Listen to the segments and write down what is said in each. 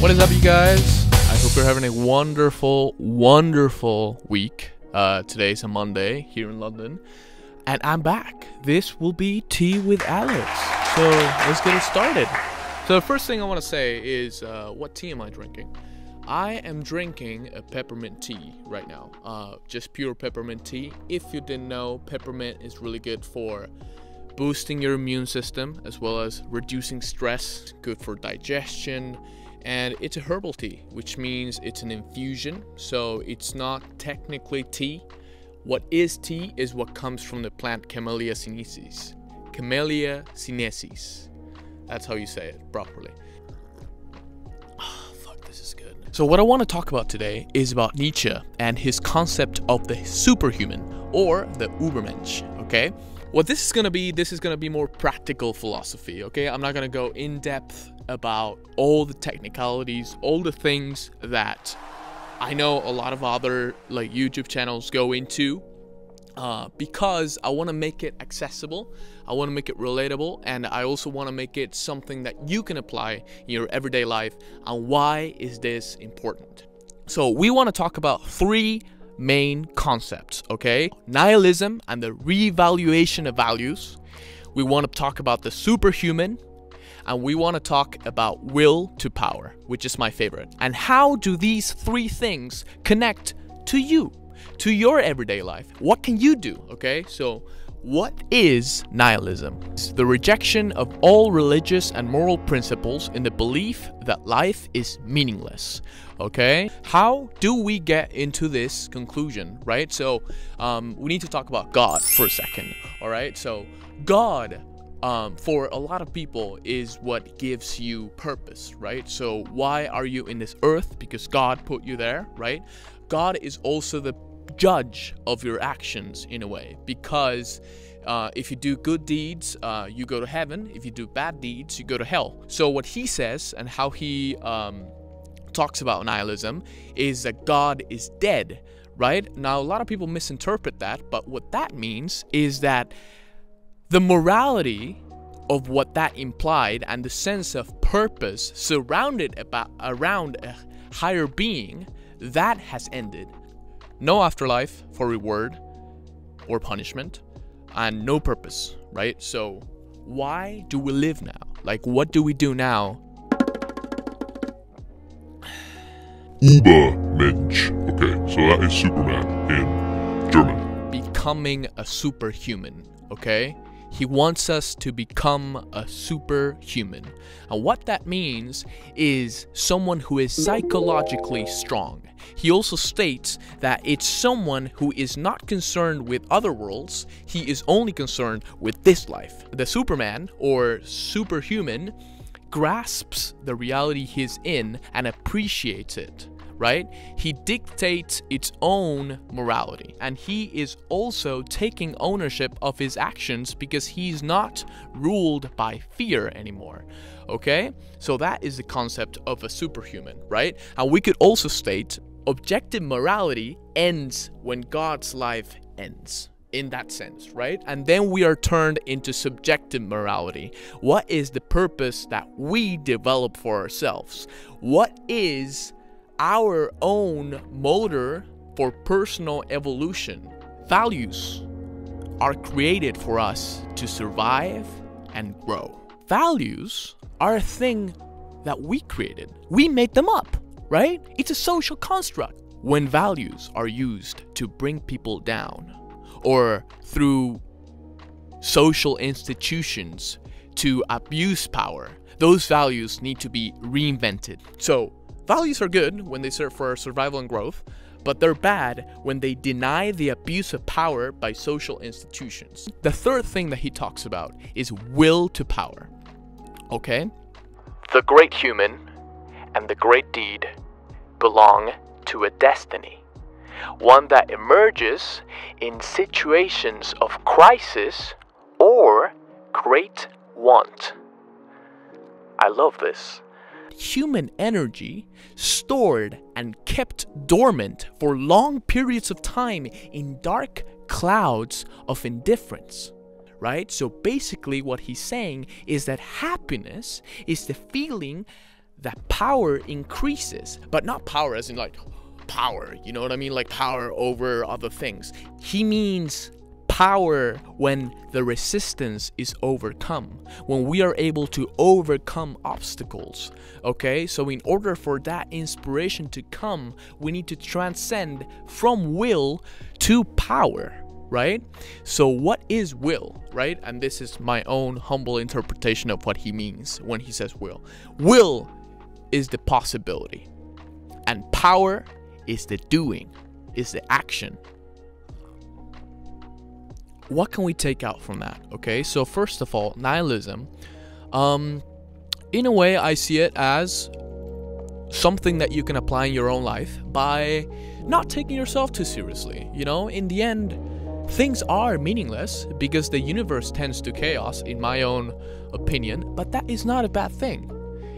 What is up, you guys? I hope you're having a wonderful, wonderful week. Uh, today's a Monday here in London, and I'm back. This will be Tea with Alex. So let's get it started. So the first thing I want to say is, uh, what tea am I drinking? I am drinking a peppermint tea right now. Uh, just pure peppermint tea. If you didn't know, peppermint is really good for boosting your immune system as well as reducing stress, good for digestion, and it's a herbal tea, which means it's an infusion, so it's not technically tea. What is tea is what comes from the plant Camellia sinensis. Camellia sinensis. That's how you say it properly. Oh, fuck, this is good. So, what I want to talk about today is about Nietzsche and his concept of the superhuman or the Ubermensch, okay? What this is gonna be, this is gonna be more practical philosophy, okay? I'm not gonna go in depth about all the technicalities, all the things that I know a lot of other like YouTube channels go into uh, because I want to make it accessible, I want to make it relatable, and I also want to make it something that you can apply in your everyday life. And why is this important? So, we want to talk about three main concepts, okay? Nihilism and the revaluation of values. We want to talk about the superhuman, and we want to talk about will to power, which is my favorite. And how do these three things connect to you, to your everyday life? What can you do, okay? So, what is nihilism? It's the rejection of all religious and moral principles in the belief that life is meaningless. Okay? How do we get into this conclusion, right? So, um, we need to talk about God for a second, all right? So, God um, for a lot of people is what gives you purpose, right? So why are you in this earth? Because God put you there, right? God is also the judge of your actions in a way because uh, if you do good deeds, uh, you go to heaven. If you do bad deeds, you go to hell. So what he says and how he um, talks about nihilism is that God is dead, right? Now a lot of people misinterpret that, but what that means is that the morality of what that implied and the sense of purpose surrounded about around a higher being that has ended. No afterlife for reward or punishment and no purpose, right? So why do we live now? Like what do we do now? Ubermensch. Okay, so that is Superman in German. Becoming a superhuman, okay? He wants us to become a superhuman. And what that means is someone who is psychologically strong. He also states that it's someone who is not concerned with other worlds, he is only concerned with this life. The Superman, or superhuman, grasps the reality he's in and appreciates it right? He dictates its own morality. And he is also taking ownership of his actions because he's not ruled by fear anymore. Okay? So that is the concept of a superhuman, right? And we could also state objective morality ends when God's life ends in that sense, right? And then we are turned into subjective morality. What is the purpose that we develop for ourselves? What is our own motor for personal evolution. Values are created for us to survive and grow. Values are a thing that we created. We made them up, right? It's a social construct. When values are used to bring people down or through social institutions to abuse power, those values need to be reinvented. So, Values are good when they serve for our survival and growth, but they're bad when they deny the abuse of power by social institutions. The third thing that he talks about is will to power. Okay? The great human and the great deed belong to a destiny, one that emerges in situations of crisis or great want. I love this human energy stored and kept dormant for long periods of time in dark clouds of indifference. Right? So basically, what he's saying is that happiness is the feeling that power increases, but not power as in like power, you know what I mean? Like power over other things. He means power when the resistance is overcome, when we are able to overcome obstacles. Okay, so in order for that inspiration to come, we need to transcend from will to power right? So, what is will, right? And this is my own humble interpretation of what he means when he says will. Will is the possibility, and power is the doing, is the action. What can we take out from that? Okay, so first of all, nihilism. Um, in a way, I see it as something that you can apply in your own life by not taking yourself too seriously. You know, in the end, things are meaningless because the universe tends to chaos, in my own opinion, but that is not a bad thing.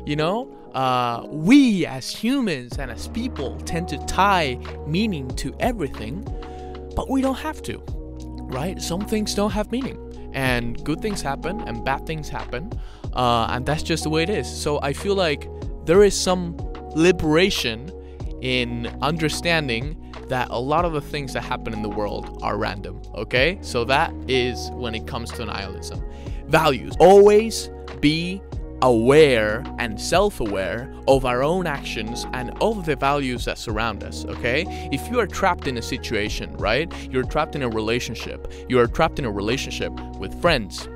You know, uh, we as humans and as people tend to tie meaning to everything, but we don't have to, right? Some things don't have meaning, and good things happen and bad things happen, uh, and that's just the way it is. So I feel like there is some liberation in understanding that a lot of the things that happen in the world are random, okay? So that is when it comes to nihilism. Values. Always be aware and self aware of our own actions and of the values that surround us, okay? If you are trapped in a situation, right? You're trapped in a relationship, you are trapped in a relationship with friends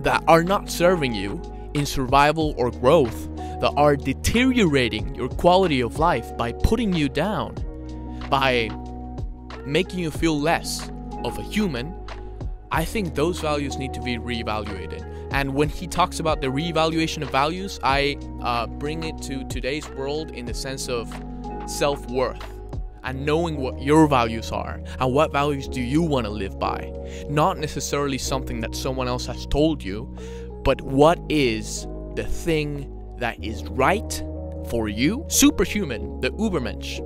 that are not serving you in survival or growth, that are deteriorating your quality of life by putting you down, by making you feel less of a human, I think those values need to be reevaluated. And when he talks about the reevaluation of values, I uh, bring it to today's world in the sense of self worth and knowing what your values are and what values do you want to live by. Not necessarily something that someone else has told you, but what is the thing that is right for you? Superhuman, the Ubermensch.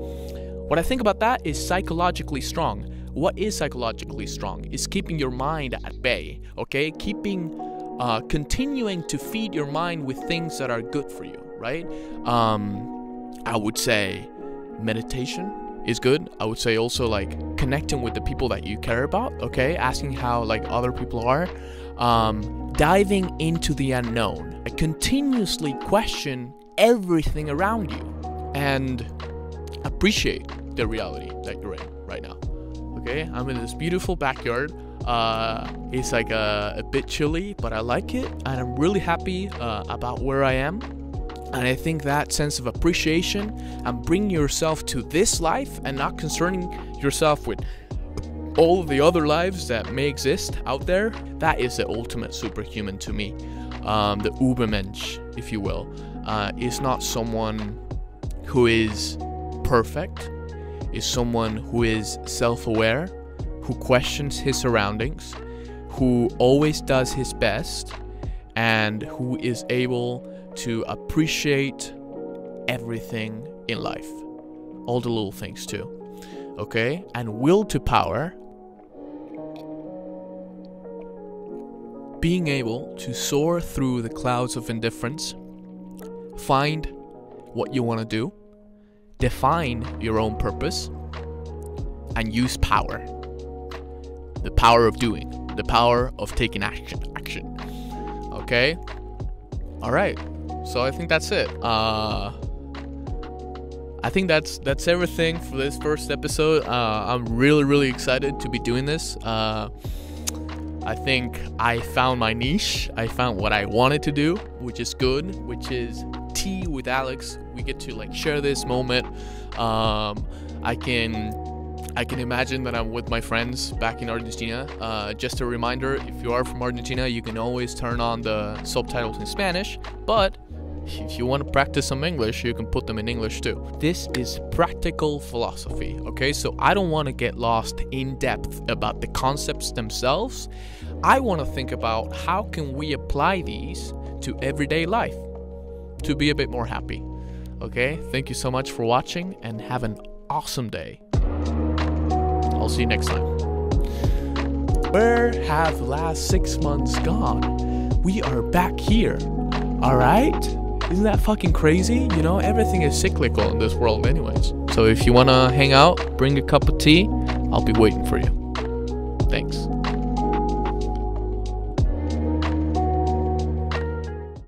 What I think about that is psychologically strong. What is psychologically strong? Is keeping your mind at bay, okay? Keeping uh, continuing to feed your mind with things that are good for you, right? Um, I would say meditation is good. I would say also like connecting with the people that you care about, okay? Asking how like other people are. Um, diving into the unknown. I continuously question everything around you and appreciate the reality that you're in right now. Okay, I'm in this beautiful backyard. Uh, it's like a, a, bit chilly, but I like it, and I'm really happy uh, about where I am. And I think that sense of appreciation and bringing yourself to this life and not concerning yourself with all the other lives that may exist out there, that is the ultimate superhuman to me. Um, the Ubermensch, if you will, uh, is not someone who is perfect, is someone who is self aware, who questions his surroundings, who always does his best, and who is able to appreciate everything in life. All the little things, too. Okay? And will to power being able to soar through the clouds of indifference, find what you want to do, define your own purpose, and use power. The power of doing, the power of taking action. Action. Okay? All right. So I think that's it. Uh I think that's that's everything for this first episode. Uh, I'm really really excited to be doing this. Uh, I think I found my niche. I found what I wanted to do, which is good, which is tea with Alex. We get to like share this moment. Um, I can I can imagine that I'm with my friends back in Argentina. Uh, just a reminder if you are from Argentina, you can always turn on the subtitles in Spanish, but if you want to practice some English, you can put them in English too. This is practical philosophy, okay? So I don't want to get lost in depth about the concepts themselves. I want to think about how can we apply these to everyday life to be a bit more happy. Okay? Thank you so much for watching and have an awesome day. I'll see you next time. Where have the last 6 months gone? We are back here. All right? Isn't that fucking crazy? You know, everything is cyclical in this world, anyways. So if you wanna hang out, bring a cup of tea. I'll be waiting for you. Thanks.